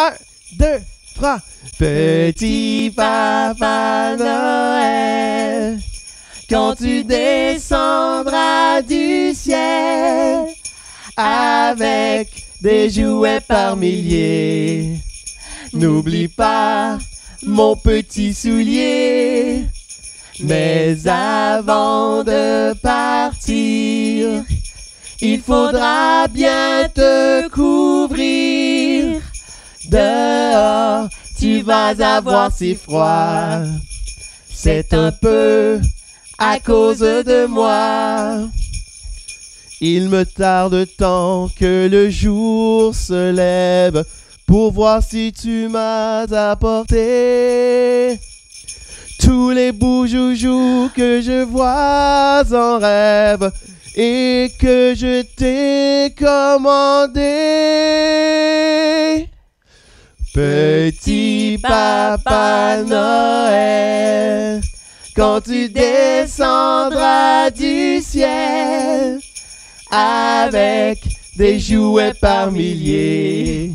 Un, deux, trois. Petit papa Noël, quand tu descendras du ciel avec des jouets par milliers, n'oublie pas mon petit soulier. Mais avant de partir, il faudra bien te couvrir. Vas avoir si froid. C'est un peu à cause de moi. Il me tarde tant que le jour se lève pour voir si tu m'as apporté tous les beaux joujoux que je vois en rêve et que je t'ai commandé. Petit papa Noël, quand tu descendras du ciel avec des jouets par milliers,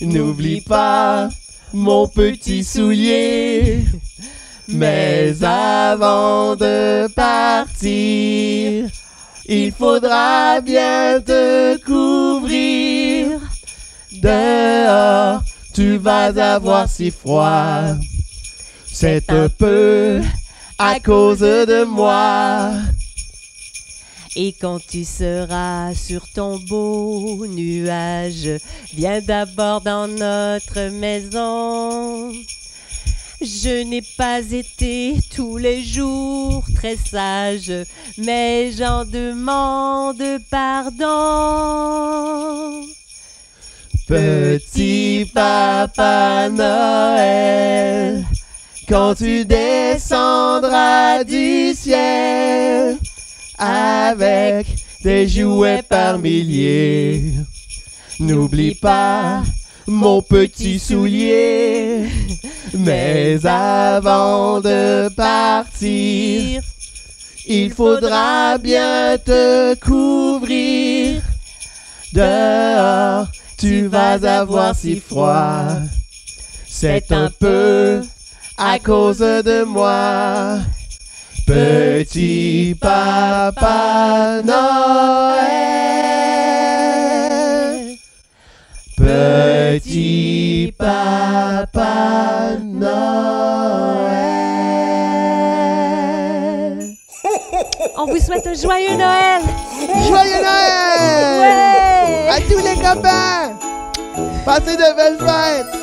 n'oublie pas mon petit soulier. Mais avant de partir, il faudra bien te couvrir. Dehors, tu vas avoir si froid. C'est un peu à cause de moi. Et quand tu seras sur ton beau nuage, viens d'abord dans notre maison. Je n'ai pas été tous les jours très sage, mais j'en demande pardon. Petit papa Noël, quand tu descendras du ciel avec des jouets par milliers, n'oublie pas mon petit soulier. Mais avant de partir, il faudra bien te couvrir. Dehors, tu vas avoir si froid. C'est un peu à cause de moi. Petit papa Noël. Petit papa Noël. On vous souhaite un joyeux Noël. Joyeux Noël! Ouais. À tous les copains! Passez de belles fêtes!